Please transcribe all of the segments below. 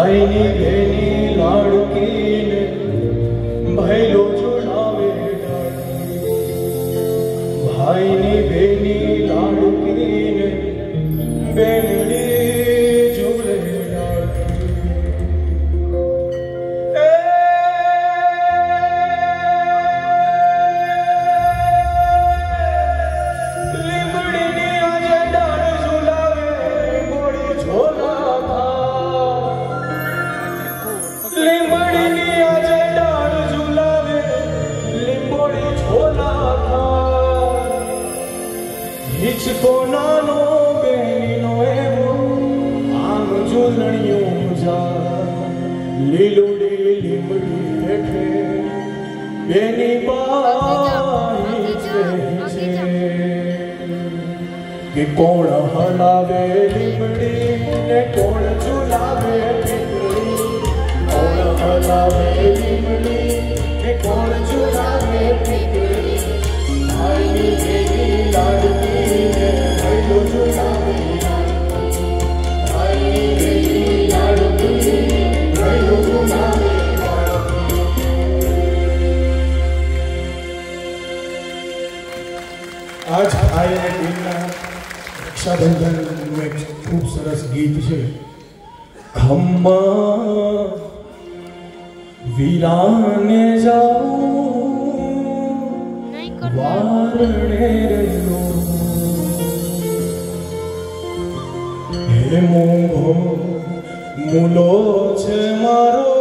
ભાઈની બેની લાડકીને ભૈલો જોડાવે ડાળકી. ભાઈની બેની લાડકીને બેનડી હિચકો નાનો બેનીનો એવો, આમ ઝૂલણિયું જા. લીલુડી લીમડી હેઠે, બેની બાઈ છે કે કોણ હલાવે લીમડી આજ ભાઈ અને બહેનના રક્ષાબંધનનું એક ખૂબ સરસ ગીત છે. ખમ્મા વીરાને જાઉં વારણે રહ્યો હે મોહો મૂલો છે મારો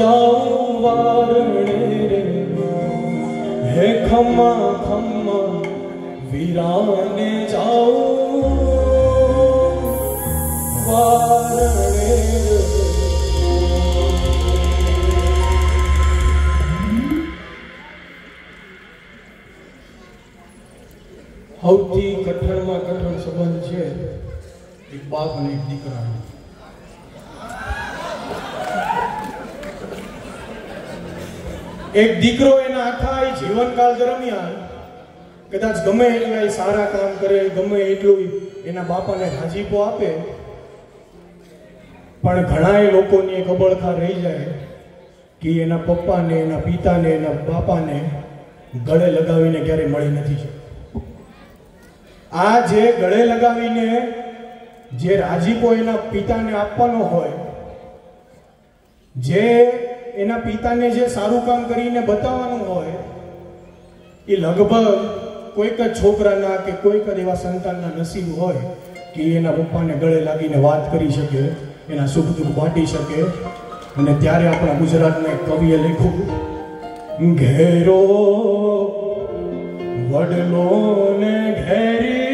જાઉં વારણે રે હે ખમ્મા ખમ્મા વીરાને જાઉં સૌથી કઠણમાં કઠણ સંબંધ છે એક બાપ અને એક દીકરાનો એક દીકરો એના આખા જીવનકાળ દરમિયાન કદાચ ગમે એટલા એ સારા કામ કરે, ગમે એટલું એના બાપાને હાજીપો આપે. પણ ઘણા લોકોની એક અબળખા રહી જાય કે એના પપ્પાને, એના પિતાને, એના બાપાને ગળે લગાવીને ક્યારે મળી નથી આ જે ગળે લગાવીને જે રાજીપો એના પિતાને આપવાનો હોય, જે એના પિતાને જે સારું કામ કરીને બતાવવાનું હોય, એ લગભગ કોઈક જ છોકરાના કે કોઈક જ એવા સંતાનના નસીબ હોય કે એના પપ્પાને ગળે લાગીને વાત કરી શકે, એના સુખ દુઃખ બાંટી શકે. અને ત્યારે આપણા ગુજરાતના એક કવિએ લખ્યું, ઘેરો વડલો ને ઘેરી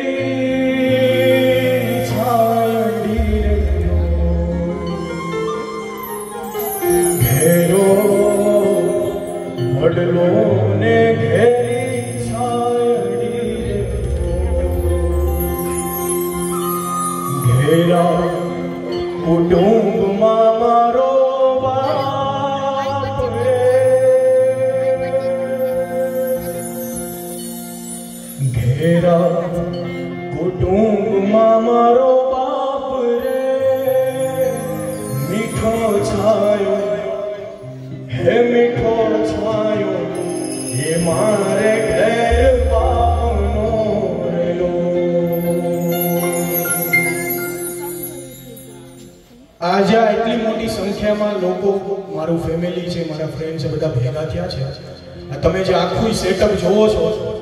વડલો ને ઘેરી છાડી ઘેરા કુટુંબમાં મારો બાપ રે ઘેરા કુટુંબમાં મારો બાપ રે મીઠો છાયો આજે એટલી મોટી સંખ્યામાં લોકો મારું ફેમિલી છે, મારા ફ્રેન્ડ છે, બધા ભેગા થયા છે. તમે જે આખું સેટઅપ જોવો છો